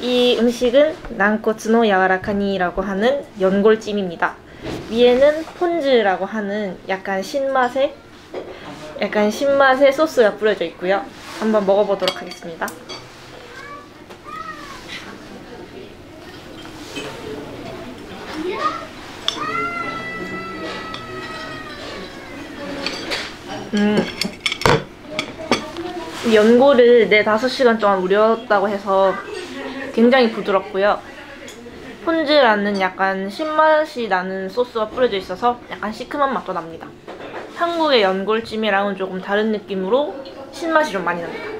이 음식은 난코츠노 야와라카니라고 하는 연골찜입니다. 위에는 폰즈라고 하는 약간 신맛의 약간 신맛의 소스가 뿌려져 있고요. 한번 먹어보도록 하겠습니다. 음. 연고를 4, 5시간 동안 우렸다고 해서 굉장히 부드럽고요. 폰즈라는 약간 신맛이 나는 소스가 뿌려져 있어서 약간 시큼한 맛도 납니다. 한국의 연골찜이랑은 조금 다른 느낌으로 신맛이 좀 많이 납니다.